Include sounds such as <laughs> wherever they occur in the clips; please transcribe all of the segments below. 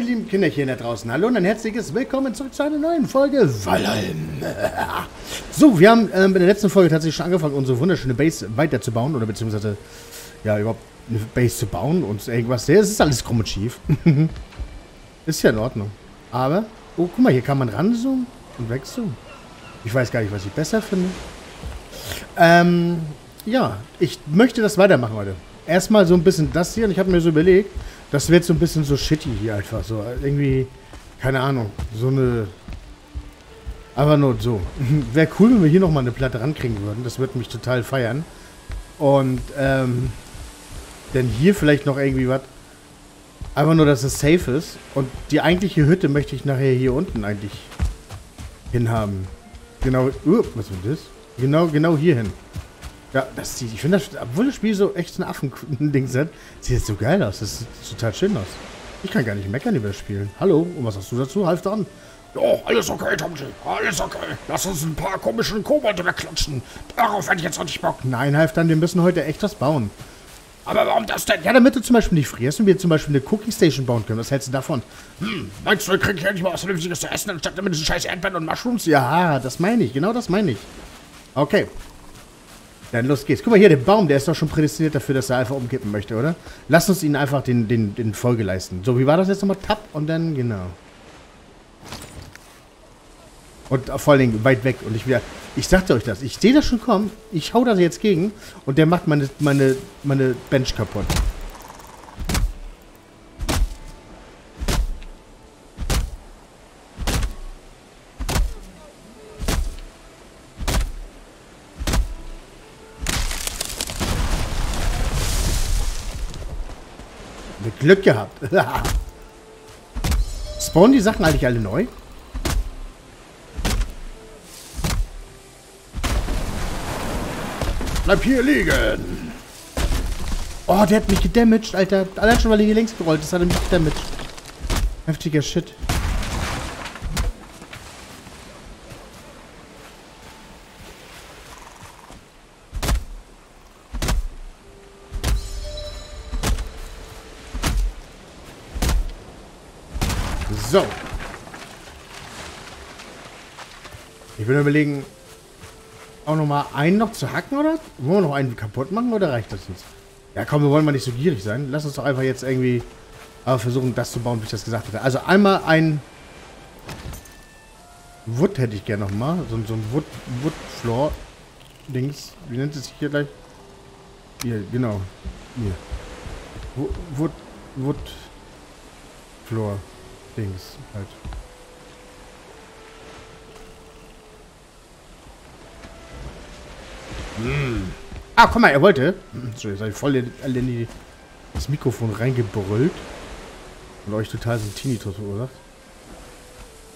Meine lieben Kinderchen da draußen, hallo und ein herzliches Willkommen zurück zu einer neuen Folge Valheim. <laughs> So, wir haben ähm, in der letzten Folge tatsächlich schon angefangen, unsere wunderschöne Base weiterzubauen oder beziehungsweise, ja, überhaupt eine Base zu bauen und irgendwas. Es ist alles krumm und schief. <laughs> ist ja in Ordnung. Aber, oh, guck mal, hier kann man ranzoomen und wegzoomen. Ich weiß gar nicht, was ich besser finde. Ähm, ja, ich möchte das weitermachen heute. Erstmal so ein bisschen das hier und ich habe mir so überlegt, das wird so ein bisschen so shitty hier einfach. So irgendwie, keine Ahnung, so eine. Aber nur so. <laughs> Wäre cool, wenn wir hier nochmal eine Platte rankriegen würden. Das würde mich total feiern. Und, ähm. Denn hier vielleicht noch irgendwie was. Einfach nur, dass es safe ist. Und die eigentliche Hütte möchte ich nachher hier unten eigentlich hinhaben. Genau. Uh, was ist das? Genau, genau hier hin. Ja, das sieht, ich finde das, obwohl das Spiel so echt ein Affen-Dings hat, sieht das so geil aus. Das sieht total schön aus. Ich kann gar nicht meckern über das Spiel. Hallo, und was hast du dazu? Half an. Ja, alles okay, Tomchi. Alles okay. Lass uns ein paar komischen Kobolde wegklatschen. Darauf hätte ich jetzt noch nicht Bock. Nein, Half dann, wir müssen heute echt was bauen. Aber warum das denn? Ja, damit du zum Beispiel nicht frierst und wir zum Beispiel eine Cooking Station bauen können. Was hältst du davon? Hm, meinst du, wir kriegen endlich mal was Vernünftiges zu essen, anstatt immer diese scheiß Erdbeeren und Mushrooms? Ja, das meine ich. Genau das meine ich. Okay. Dann los geht's. Guck mal hier, der Baum, der ist doch schon prädestiniert dafür, dass er einfach umkippen möchte, oder? Lass uns ihn einfach den, den, den Folge leisten. So, wie war das jetzt nochmal? Tab und dann, genau. Und vor allen Dingen weit weg. Und ich wieder. Ich sagte euch das. Ich sehe das schon kommen. Ich hau da jetzt gegen. Und der macht meine, meine, meine Bench kaputt. Glück gehabt. <laughs> Spawnen die Sachen eigentlich alle neu? Bleib hier liegen. Oh, der hat mich gedamaged, Alter. Allein schon, weil er hier links gerollt ist, hat er mich gedamaged. Heftiger Shit. So. Will überlegen, auch nochmal einen noch zu hacken, oder? Wollen wir noch einen kaputt machen, oder reicht das jetzt? Ja, komm, wir wollen mal nicht so gierig sein. Lass uns doch einfach jetzt irgendwie aber versuchen, das zu bauen, wie ich das gesagt hatte. Also einmal ein Wood hätte ich gerne nochmal. So, so ein Wood, Wood Floor Dings. Wie nennt es sich hier gleich? Hier, genau. Hier. Wood, Wood Floor. Dings halt. Ah, guck mal, er wollte. So, jetzt habe ich voll in, die, das Mikrofon reingebrüllt. Und euch total so ein Tinnitus verursacht.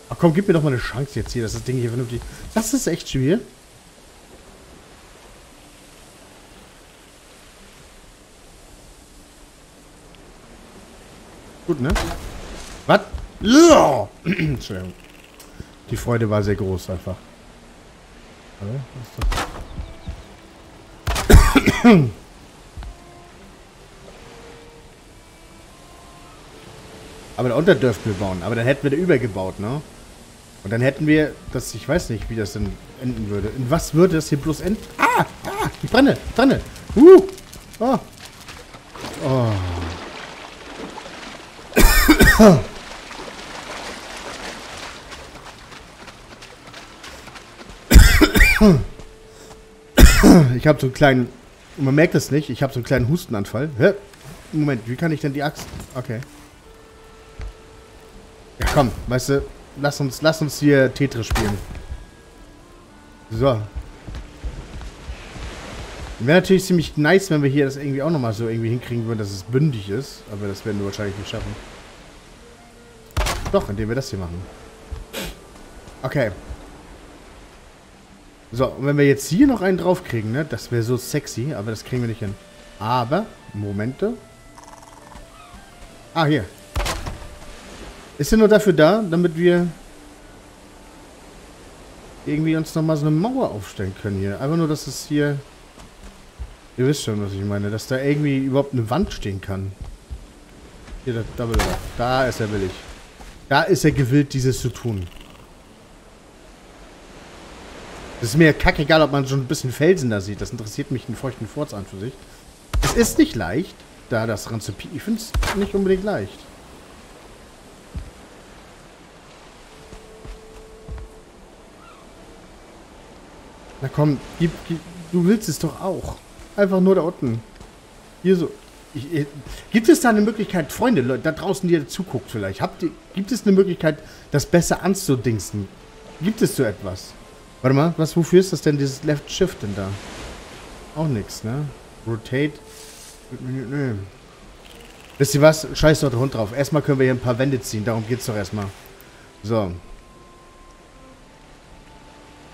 Ach komm, gib mir doch mal eine Chance jetzt hier, dass das Ding hier vernünftig... Das ist echt schwer. Gut, ne? Was? <clears throat> Entschuldigung. Die Freude war sehr groß einfach. <clears throat> Aber da unter dürften wir bauen. Aber dann hätten wir da übergebaut, ne? Und dann hätten wir das, ich weiß nicht, wie das denn enden würde. In was würde das hier bloß enden? Ah! Ah! <coughs> Ich brenne! Brenne! Uh! Oh! Oh! Ich habe so einen kleinen... Man merkt es nicht. Ich habe so einen kleinen Hustenanfall. Hä? Moment, wie kann ich denn die Axt... Okay. Ja, komm. Weißt du, lass uns, lass uns hier Tetris spielen. So. Wäre natürlich ziemlich nice, wenn wir hier das irgendwie auch nochmal so irgendwie hinkriegen würden, dass es bündig ist. Aber das werden wir wahrscheinlich nicht schaffen. Doch, indem wir das hier machen. Okay. So, und wenn wir jetzt hier noch einen draufkriegen, ne? Das wäre so sexy, aber das kriegen wir nicht hin. Aber, Momente. Ah, hier. Ist ja nur dafür da, damit wir irgendwie uns nochmal so eine Mauer aufstellen können hier. Einfach nur, dass es hier... Ihr wisst schon, was ich meine. Dass da irgendwie überhaupt eine Wand stehen kann. Hier, Double Up. Da ist er willig. Da ist er gewillt, dieses zu tun. Es ist mir kackegal, ob man so ein bisschen Felsen da sieht. Das interessiert mich einen feuchten Furz an für sich. Es ist nicht leicht, da das ranzupieken. Ich finde es nicht unbedingt leicht. Na komm, gib, gib, du willst es doch auch. Einfach nur da unten. Hier so. Ich, ich, gibt es da eine Möglichkeit, Freunde, Leute, da draußen, die ihr zuguckt vielleicht, habt ihr, gibt es eine Möglichkeit, das besser anzudingsen? Gibt es so etwas? Warte mal, was, wofür ist das denn, dieses Left Shift denn da? Auch nichts, ne? Rotate. Nö. Wisst ihr was? Scheiß doch der Hund drauf. Erstmal können wir hier ein paar Wände ziehen. Darum geht's doch erstmal. So.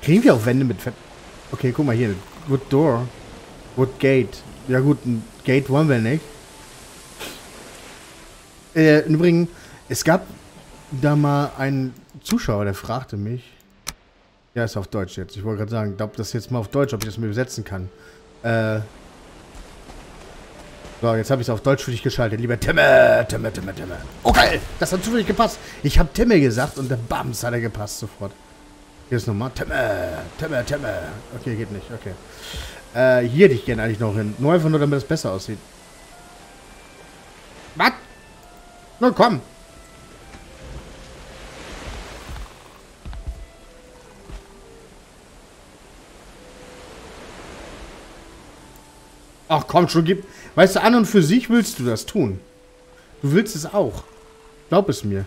Kriegen wir auch Wände mit Fett? Okay, guck mal hier. Wood Door. Wood Gate. Ja gut, ein Gate wollen wir nicht. Äh, Übrigens, es gab da mal einen Zuschauer, der fragte mich. Ja, ist auf Deutsch jetzt. Ich wollte gerade sagen, glaube das jetzt mal auf Deutsch, ob ich das mir übersetzen kann. Äh. So, jetzt habe ich es auf Deutsch für dich geschaltet. Lieber Timme, Timme, Timme, Timme. Okay, das hat zufällig gepasst. Ich habe Timme gesagt und der Bams hat er gepasst sofort. Hier ist nochmal. Timme, Timme, Timme. Okay, geht nicht. Okay. Äh, hier hätte ich gerne eigentlich noch hin. Nur einfach nur, damit es besser aussieht. Was? Na komm. Ach komm schon, gib. Weißt du, an und für sich willst du das tun. Du willst es auch. Glaub es mir.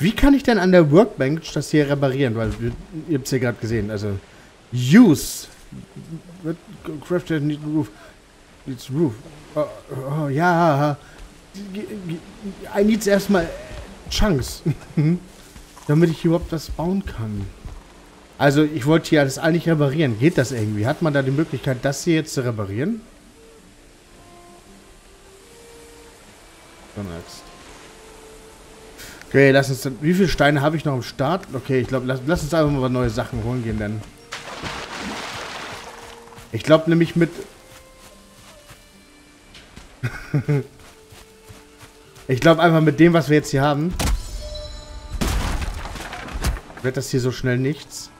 Wie kann ich denn an der Workbench das hier reparieren? Weil ihr habt es ja gerade gesehen. Also, use. Crafted need roof. It's roof. Oh, oh, ja. I need erstmal Chunks. Damit ich überhaupt das bauen kann. Also, ich wollte hier alles eigentlich reparieren. Geht das irgendwie? Hat man da die Möglichkeit, das hier jetzt zu reparieren? Donnerst. Okay, lass uns dann. Wie viele Steine habe ich noch am Start? Okay, ich glaube, lass, lass, uns einfach mal neue Sachen holen gehen, denn. Ich glaube nämlich mit. <laughs> ich glaube einfach mit dem, was wir jetzt hier haben. Wird das hier so schnell nichts.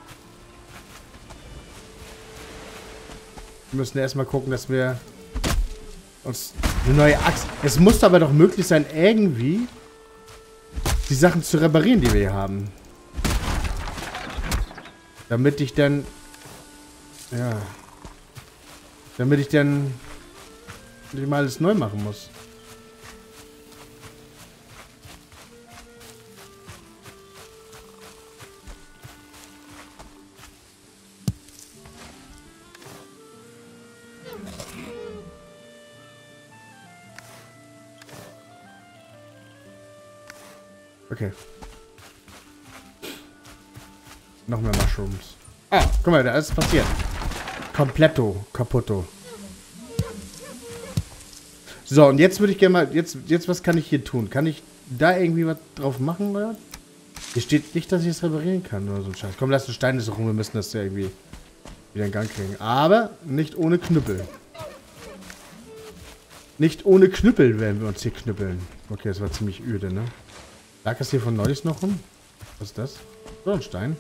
Wir müssen erstmal gucken, dass wir uns eine neue Axt. Es muss aber doch möglich sein, irgendwie die Sachen zu reparieren, die wir hier haben. Damit ich dann... Ja. Damit ich dann... Nicht mal alles neu machen muss. Okay. Noch mehr Mushrooms. Ah, guck mal, da ist passiert. Kompletto, kaputto. So, und jetzt würde ich gerne mal, jetzt, jetzt, was kann ich hier tun? Kann ich da irgendwie was drauf machen, oder? Hier steht nicht, dass ich es reparieren kann oder so ein Scheiß. Komm, lass den Steine so rum, wir müssen das ja irgendwie wieder in Gang kriegen. Aber nicht ohne Knüppel. Nicht ohne Knüppel werden wir uns hier knüppeln. Okay, das war ziemlich öde, ne? Lag es hier von Neues noch rum? Was ist das? So ein Stein.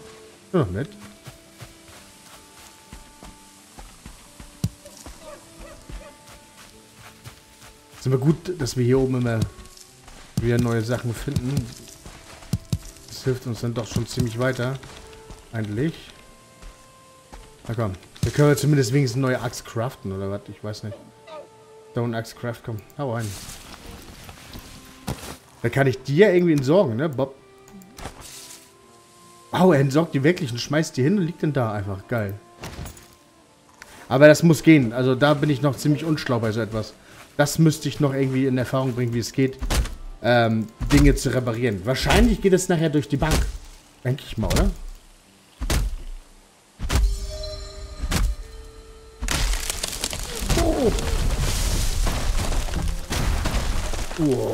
Ja, nett. Ist immer gut, dass wir hier oben immer wieder neue Sachen finden. Das hilft uns dann doch schon ziemlich weiter. Eigentlich. Na komm. Da können wir zumindest wenigstens eine neue Axt craften, oder was? Ich weiß nicht. Stone Axe Craft, komm. Hau rein. Da kann ich die ja irgendwie entsorgen, ne, Bob? Oh, er entsorgt die wirklich und schmeißt die hin und liegt dann da einfach. Geil. Aber das muss gehen. Also da bin ich noch ziemlich unschlau bei so etwas. Das müsste ich noch irgendwie in Erfahrung bringen, wie es geht, ähm, Dinge zu reparieren. Wahrscheinlich geht es nachher durch die Bank. Denke ich mal, oder? Oh. Wow.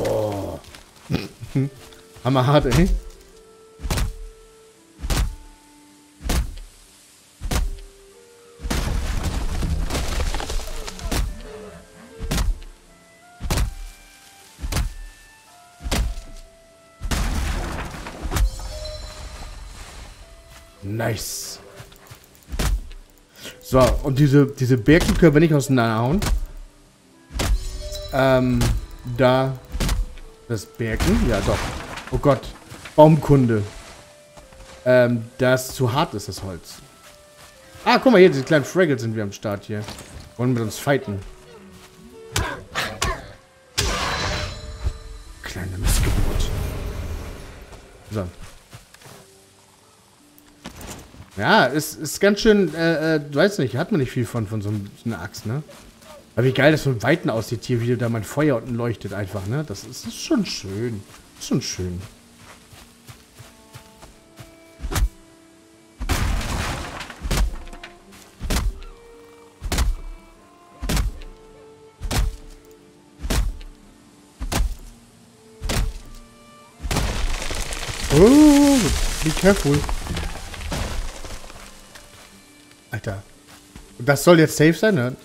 Hammerhart, ey. Nice. So, und diese, diese Birken können wir nicht auseinanderhauen. Ähm, da. Das Birken? Ja, doch. Oh Gott. Baumkunde. Ähm, das zu hart ist, das Holz. Ah, guck mal hier, diese kleinen Fraggles sind wir am Start hier. Wollen mit uns fighten. Kleine Missgeburt. So. Ja, ist, ist ganz schön, äh, äh, weiß nicht, hat man nicht viel von, von so, einer Axt, ne? Aber wie geil das von Weiten aussieht hier, wie da mein Feuer unten leuchtet einfach, ne? Das ist, das ist schon schön. Schon schön. Oh, be careful. Alter. Das soll jetzt safe sein, ne?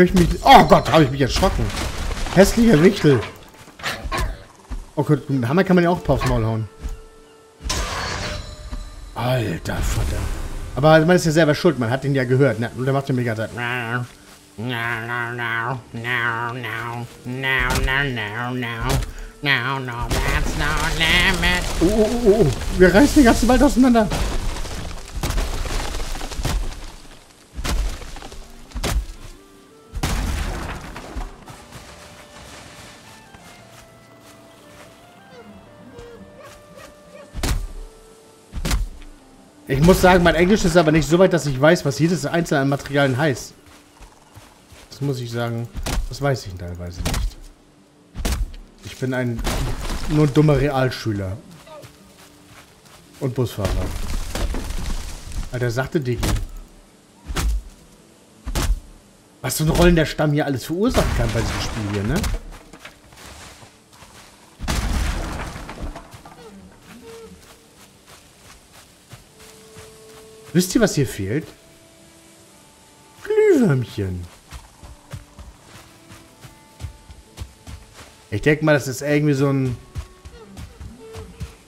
Möchte mich... Oh Gott, habe ich mich erschrocken. Hässlicher Wichtel. Oh Gott, mit Hammer kann man ja auch aufs Maul hauen. Alter Vater. Aber man ist ja selber schuld, man hat ihn ja gehört. Ne? Und der macht ja ganze Zeit... Oh, oh, oh, oh. Wir reißen den ganzen Wald auseinander. Ich muss sagen, mein Englisch ist aber nicht so weit, dass ich weiß, was jedes einzelne Materialien heißt. Das muss ich sagen, das weiß ich teilweise nicht. Ich bin ein nur ein dummer Realschüler. Und Busfahrer. Alter, sagte Diggi. Was so ein Rollen der Stamm hier alles verursachen kann bei diesem Spiel hier, ne? Wisst ihr, was hier fehlt? Glühwürmchen. Ich denke mal, das ist irgendwie so ein...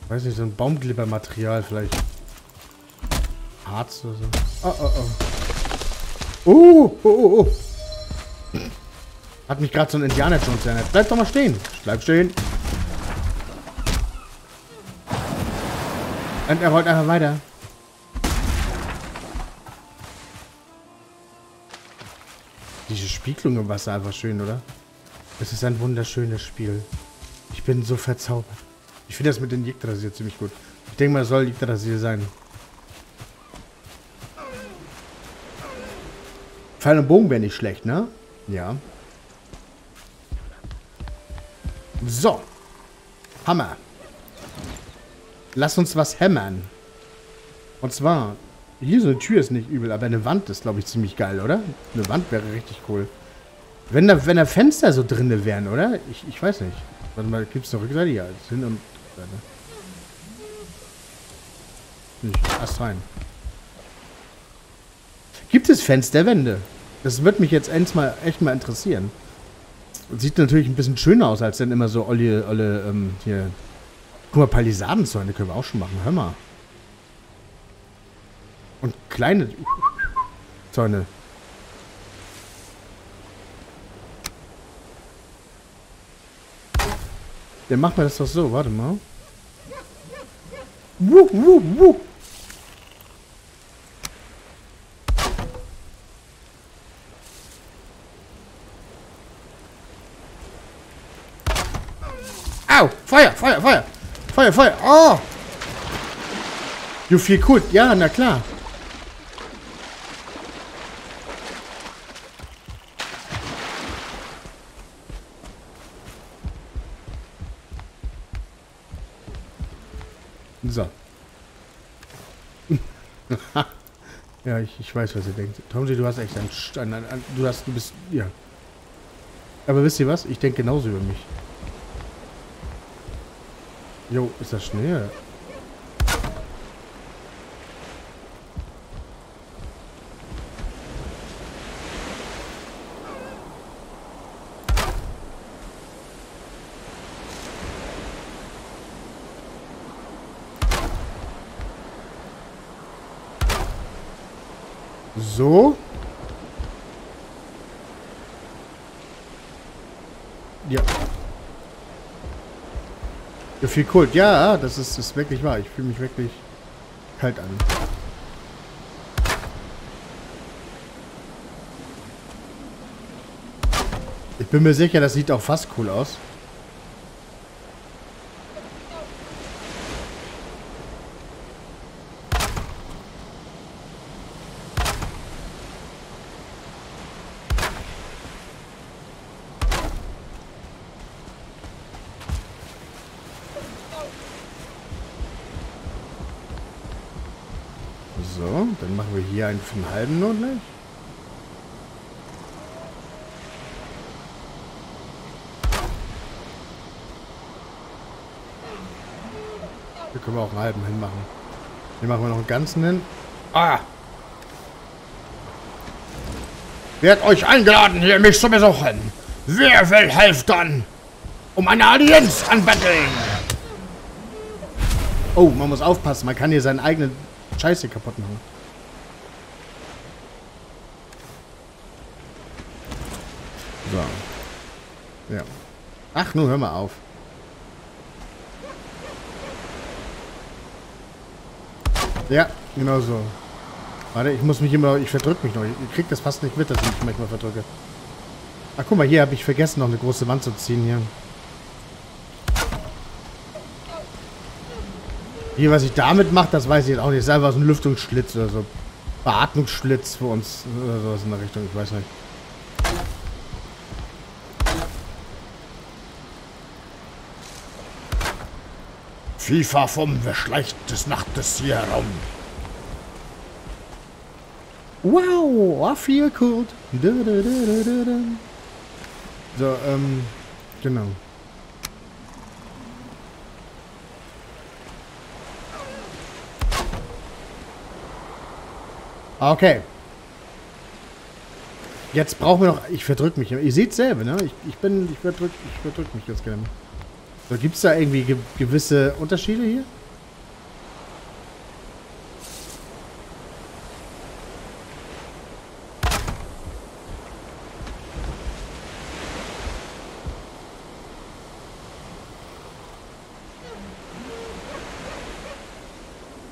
Weiß nicht, so ein Baumglibbermaterial vielleicht. Harz oder so. Oh, oh, oh. Oh, oh, oh, oh. Hat mich gerade so ein Indianer Jones erinnert. Bleib doch mal stehen. Bleib stehen. Und er rollt einfach weiter. Diese Spiegelung im Wasser einfach schön, oder? Es ist ein wunderschönes Spiel. Ich bin so verzaubert. Ich finde das mit den Yggdrasil ziemlich gut. Ich denke mal, es soll Yggdrasil sein. Pfeil und Bogen wäre nicht schlecht, ne? Ja. So. Hammer. Lass uns was hämmern. Und zwar hier so eine Tür ist nicht übel, aber eine Wand ist, glaube ich, ziemlich geil, oder? Eine Wand wäre richtig cool. Wenn da, wenn da Fenster so drinne wären, oder? Ich, ich weiß nicht. Warte mal, gibt es eine Rückseite? Ja, Hin und Rückseite. Nicht. Erst rein. Gibt es Fensterwände? Das wird mich jetzt mal, echt mal interessieren. Sieht natürlich ein bisschen schöner aus, als dann immer so olle, olle, ähm, hier. Guck mal, Palisadenzäune können wir auch schon machen. Hör mal. Und kleine Zäune. Dann machen wir das doch so. Warte mal. Wuh, wuh, wuh. Au! Feuer, Feuer, Feuer! Feuer, Feuer! Oh! Du viel gut. Ja, na klar. So. ja, ich, ich weiß, was ihr denkt. Tomsi, du hast echt ein, ein, ein, Du hast, du bist, ja. Aber wisst ihr was? Ich denke genauso über mich. Jo, ist das Schnee? So. Ja. Ja, viel Kult. Ja, das ist, ist wirklich wahr. Ich fühle mich wirklich kalt an. Ich bin mir sicher, das sieht auch fast cool aus. So, dann machen wir hier einen für halben nur gleich. Hier können wir auch einen halben hinmachen. Hier machen wir noch einen ganzen hin. Ah! Wird euch eingeladen, hier mich zu besuchen. Wer will helfen? Um eine Allianz anbetteln. Oh, man muss aufpassen. Man kann hier seinen eigenen Scheiß hier kaputt machen. So. Ja. Ach, nun hör mal auf. Ja, genau so. Warte, ich muss mich immer... Ich verdrück mich noch. Ich krieg das fast nicht mit, dass ich mich manchmal verdrücke. Ach, guck mal, hier habe ich vergessen, noch eine große Wand zu ziehen hier. Hier, was ich damit mache, das weiß ich jetzt auch nicht. Das ist einfach so ein Lüftungsschlitz oder so. Beatmungsschlitz für uns oder sowas in der Richtung. Ich weiß nicht. FIFA vom Verschleicht des Nachtes hier herum. Wow, I feel cold. So, ähm, genau. Okay. Jetzt brauchen wir noch... Ich verdrück mich. Ihr seht selber, ne? Ich, ich bin... Ich verdrück, ich verdrück mich jetzt gerne. So, gibt es da irgendwie ge gewisse Unterschiede hier?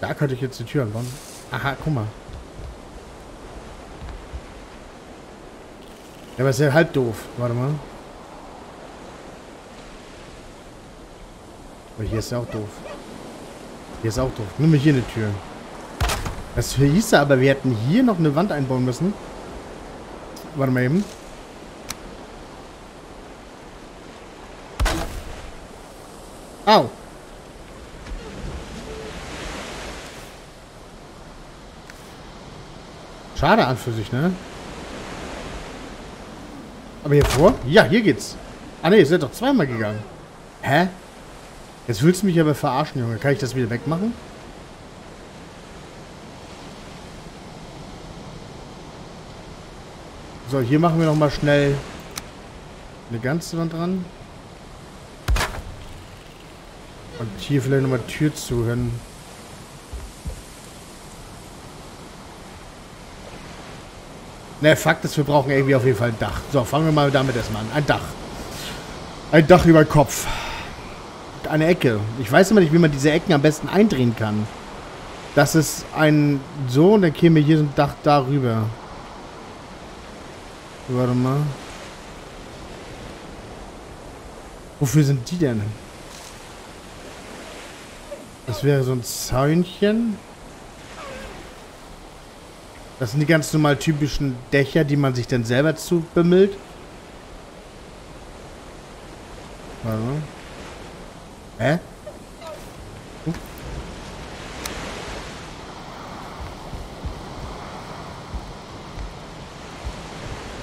Da könnte ich jetzt die Tür anbauen. Aha, guck mal. Ja, aber ist ja halb doof. Warte mal. Aber hier ist ja auch doof. Hier ist auch doof. Nimm mir hier eine Tür. Das hieß aber, wir hätten hier noch eine Wand einbauen müssen. Warte mal eben. Au. Schade an für sich, ne? Aber hier vor? Ja, hier geht's. Ah ne, ihr seid doch zweimal gegangen. Hä? Jetzt willst du mich aber verarschen, Junge. Kann ich das wieder wegmachen? So, hier machen wir noch mal schnell eine ganze Wand dran. Und hier vielleicht noch mal Tür zuhören. Ne, Fakt ist, wir brauchen irgendwie auf jeden Fall ein Dach. So, fangen wir mal damit erstmal an. Ein Dach. Ein Dach über den Kopf. Eine Ecke. Ich weiß immer nicht, wie man diese Ecken am besten eindrehen kann. Das ist ein... So, und dann käme hier so ein Dach darüber. Warte mal. Wofür sind die denn? Das wäre so ein Zäunchen. Das sind die ganz normal typischen Dächer, die man sich dann selber zubimmelt. Warte mal. Hä?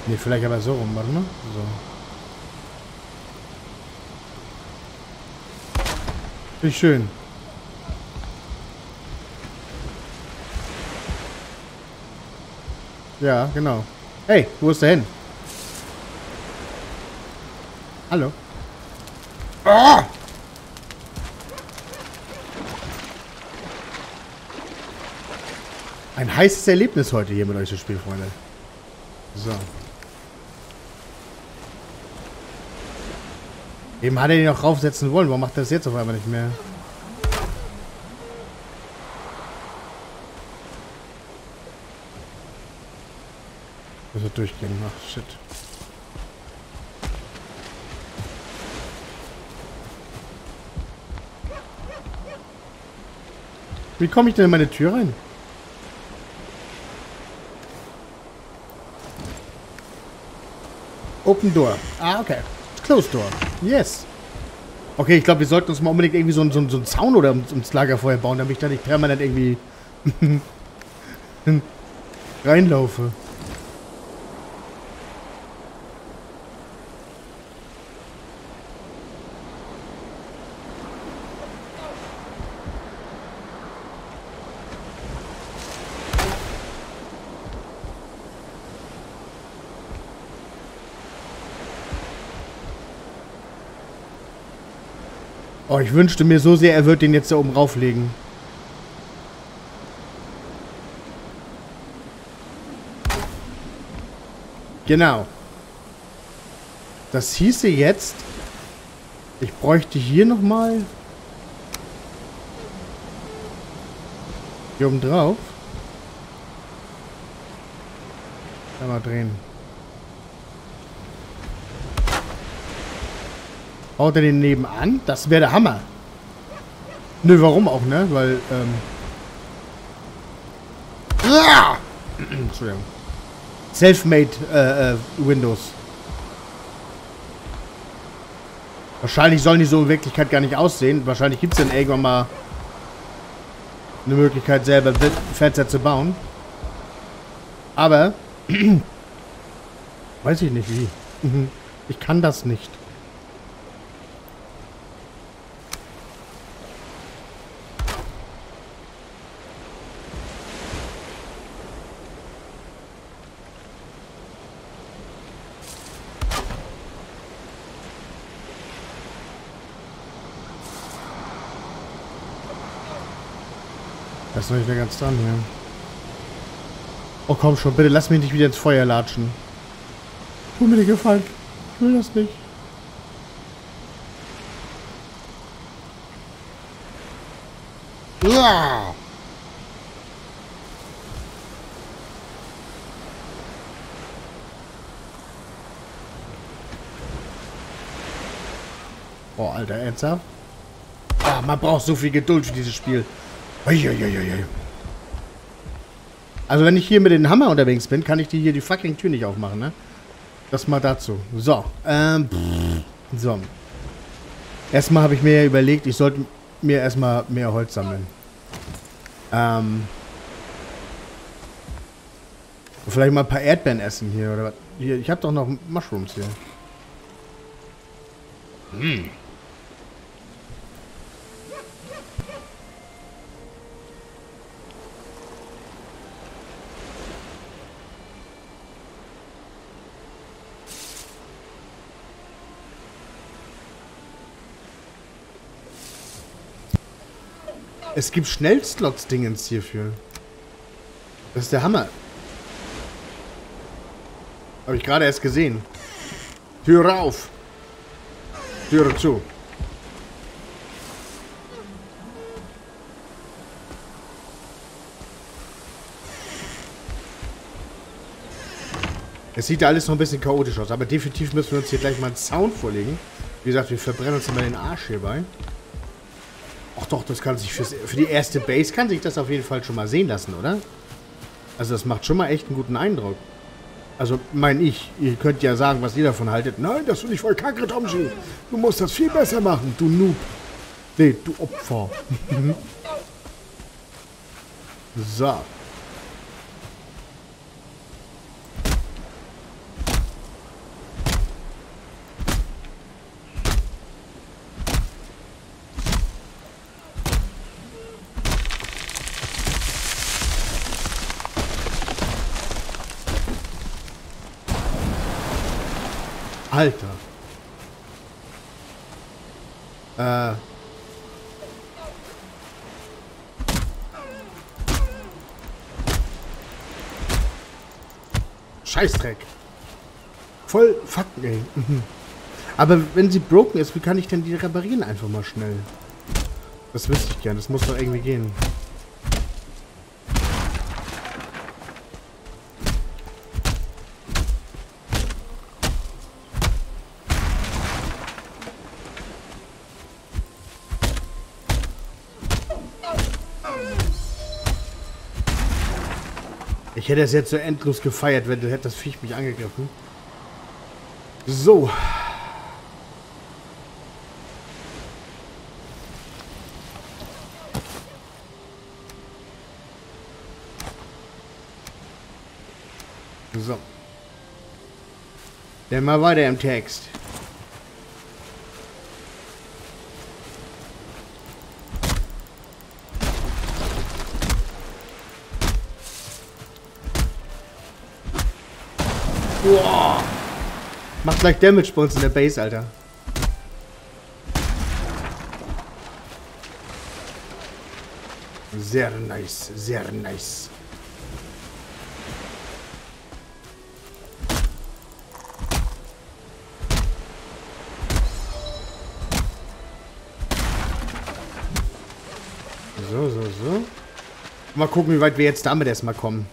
Ne, vielleicht aber so rum. Warte mal. So. Wie schön. Ja, genau. Hey, wo ist der hin? Hallo? Ah! Ein heißes Erlebnis heute hier mit euch zu spielen, Freunde. So. Eben hat er ihn noch raufsetzen wollen. Warum macht er das jetzt auf einmal nicht mehr? Das wird durchgehen. Ach, shit. Wie komme ich denn in meine Tür rein? Open Door. Ah, okay. Closed Door. Yes. Okay, ich glaube, wir sollten uns mal unbedingt irgendwie so, einen, so, so einen Zaun oder ums Lagerfeuer bauen, damit ich da nicht permanent irgendwie <laughs> reinlaufe. Oh, ich wünschte mir so sehr, er wird den jetzt da oben rauflegen. Genau. Das hieße jetzt, ich bräuchte hier nochmal hier oben drauf. Mal drehen. Haut er den nebenan? Das wäre der Hammer. Nö, warum auch, ne? Weil, ähm... Ah! <clears throat> Entschuldigung. Selfmade äh, äh, Windows. Wahrscheinlich sollen die so in Wirklichkeit gar nicht aussehen. Wahrscheinlich gibt es dann irgendwann mal eine Möglichkeit, selber Fernseher zu bauen. Aber <clears throat> weiß ich nicht wie. Ich kann das nicht. Das ist noch nicht mehr ganz dran hier. Oh komm schon, bitte lass mich nicht wieder ins Feuer latschen. Tu mir den Gefallen. Ich will das nicht. Ja. Oh, Alter, ernsthaft? Ah, man braucht so viel Geduld für dieses Spiel. Also wenn ich hier mit dem Hammer unterwegs bin, kann ich die hier die fucking Tür nicht aufmachen, ne? Das mal dazu. So, ähm, so. Erstmal habe ich mir überlegt, ich sollte mir erstmal mehr Holz sammeln. Ähm. Vielleicht mal ein paar Erdbeeren essen hier, oder was? Hier, ich habe doch noch Mushrooms hier. Hm. Es gibt Schnellslots-Dingens hierfür. Das ist der Hammer. Habe ich gerade erst gesehen. Tür auf. Türe zu. Es sieht alles noch ein bisschen chaotisch aus, aber definitiv müssen wir uns hier gleich mal einen Sound vorlegen. Wie gesagt, wir verbrennen uns immer den Arsch hierbei. Ach doch, das kann sich fürs, für die erste Base kann sich das auf jeden Fall schon mal sehen lassen, oder? Also das macht schon mal echt einen guten Eindruck. Also, mein ich. Ihr könnt ja sagen, was ihr davon haltet. Nein, das finde ich voll kacke, Tomji. Du musst das viel besser machen, du Noob. Nee, du Opfer. <laughs> so. Alter. Äh. Scheißdreck. Voll fuck, ey. Mhm. Aber wenn sie broken ist, wie kann ich denn die reparieren einfach mal schnell? Das wüsste ich gern. Das muss doch irgendwie gehen. Ich hätte es jetzt so endlos gefeiert, wenn du hättest das Viech mich angegriffen. So. So. Dann mal weiter im Text. Boah. Macht gleich Damage bei uns in der Base, Alter. Sehr nice, sehr nice. So, so, so. Mal gucken, wie weit wir jetzt damit erstmal kommen.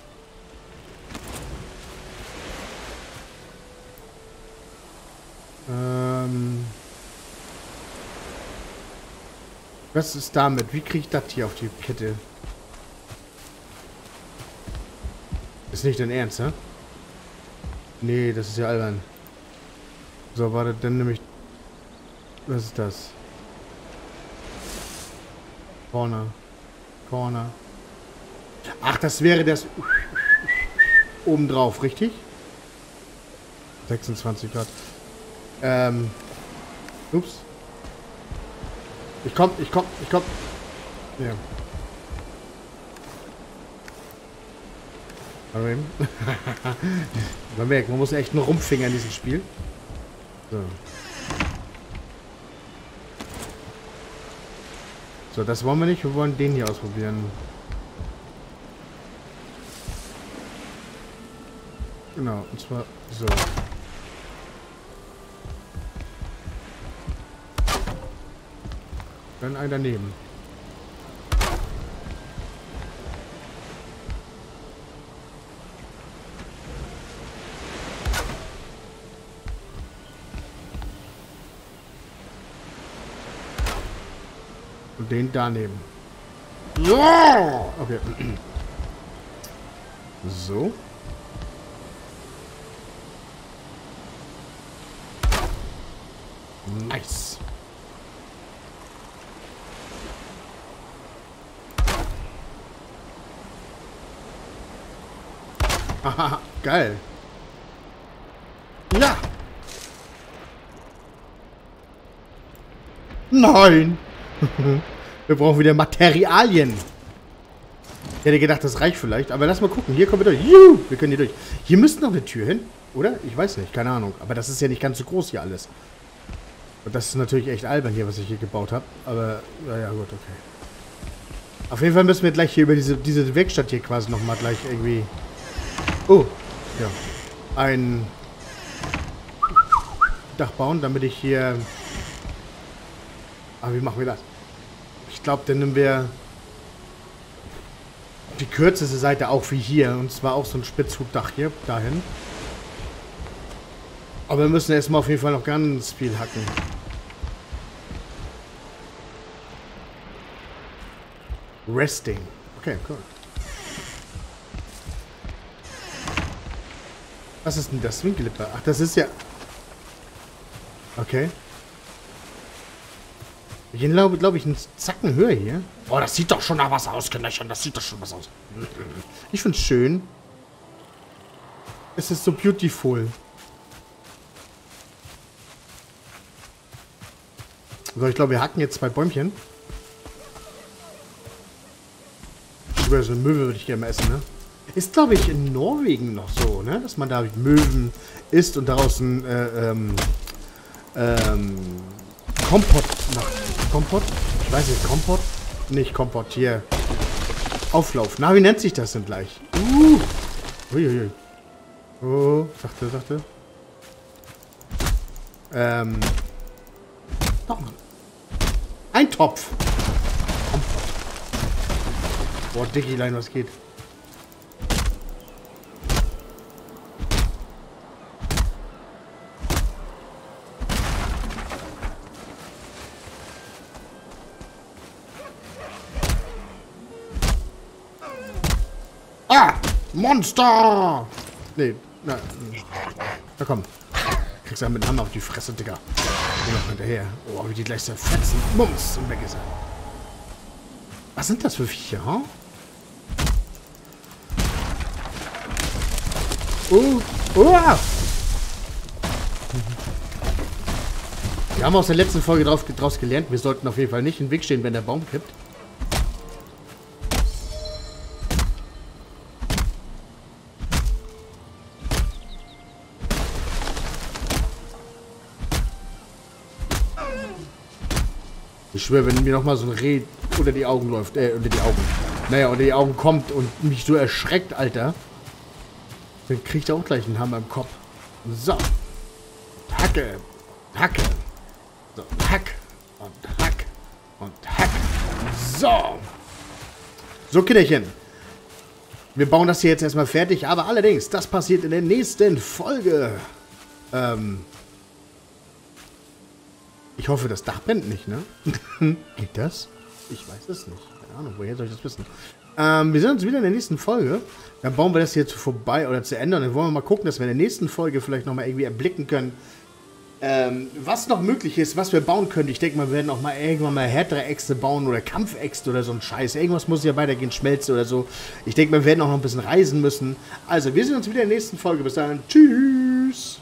Was ist damit? Wie kriege ich das hier auf die Kette? Ist nicht dein Ernst, ne? Nee, das ist ja albern. So, warte, dann nehme ich... Was ist das? Corner. Corner. Ach, das wäre das... Obendrauf, richtig? 26 Grad. Ähm. Ups. Ich komm, ich komm, ich komm. Ja. <laughs> man merkt, man muss echt nur rumfingern in diesem Spiel. So. So, das wollen wir nicht. Wir wollen den hier ausprobieren. Genau, und zwar so. Dann ein daneben. Und den daneben. Ja! Okay. <clears throat> So. Nice. Haha, <laughs> geil. Ja. Nein. <laughs> wir brauchen wieder Materialien. Ich hätte gedacht, das reicht vielleicht. Aber lass mal gucken. Hier kommen wir durch. Juhu, wir können hier durch. Hier müsste noch eine Tür hin. Oder? Ich weiß nicht. Keine Ahnung. Aber das ist ja nicht ganz so groß hier alles. Und das ist natürlich echt albern hier, was ich hier gebaut habe. Aber, naja, gut, okay. Auf jeden Fall müssen wir gleich hier über diese, diese Werkstatt hier quasi nochmal gleich irgendwie Oh, ja. Ein Dach bauen, damit ich hier... Aber ah, wie machen wir das? Ich glaube, dann nehmen wir die kürzeste Seite auch wie hier. Und zwar auch so ein Spitzhubdach hier, dahin. Aber wir müssen erstmal auf jeden Fall noch ganz viel hacken. Resting. Okay, cool. Was ist denn das? Winkelipper. Ach, das ist ja... Okay. Ich glaube, glaube ich, einen Zacken höher hier. Boah, das sieht doch schon nach was aus, Kinderchen. Das sieht doch schon was aus. Ich finde es schön. Es ist so beautiful. So, ich glaube, wir hacken jetzt zwei Bäumchen. Über so eine Möwe würde ich gerne mal essen, ne? Ist, glaube ich, in Norwegen noch so, ne? Dass man da Möwen isst und daraus ein äh, ähm, ähm, Kompott macht. Kompott? Ich weiß nicht, Kompott? Nicht Kompott, hier. Auflauf. Na, wie nennt sich das denn gleich? Uh. Uiuiui. Oh, sachte, sachte. Ähm. Doch, Mann. Ein Topf. Boah, Dickilein, was geht? Monster! Nee, na, na komm. Kriegst du mit dem Hammer auf die Fresse, Digga. Geh noch hinterher. Oh, wie die gleich zerfetzen. Bums, und weg ist er. Was sind das für Viecher, hm? Oh, oh! Wir haben aus der letzten Folge draus gelernt, wir sollten auf jeden Fall nicht im Weg stehen, wenn der Baum kippt. Ich schwöre, wenn mir nochmal so ein Reh unter die Augen läuft, äh, unter die Augen. Naja, unter die Augen kommt und mich so erschreckt, Alter. Dann kriegt er auch gleich einen Hammer im Kopf. So. Hacke. Hacke. So, Hack. Und Hack. Und Hack. So. So, Kinderchen. Wir bauen das hier jetzt erstmal fertig, aber allerdings, das passiert in der nächsten Folge. Ähm, ich hoffe, das Dach brennt nicht, ne? <laughs> Geht das? Ich weiß es nicht. Keine Ahnung, woher soll ich das wissen? Ähm, wir sehen uns wieder in der nächsten Folge. Dann bauen wir das hier zu vorbei oder zu Ende. Und dann wollen wir mal gucken, dass wir in der nächsten Folge vielleicht nochmal irgendwie erblicken können, ähm, was noch möglich ist, was wir bauen können. Ich denke wir werden auch mal irgendwann mal härtere Äxte bauen oder Kampfäxte oder so ein Scheiß. Irgendwas muss ja weitergehen, Schmelze oder so. Ich denke wir werden auch noch ein bisschen reisen müssen. Also, wir sehen uns wieder in der nächsten Folge. Bis dann. Tschüss.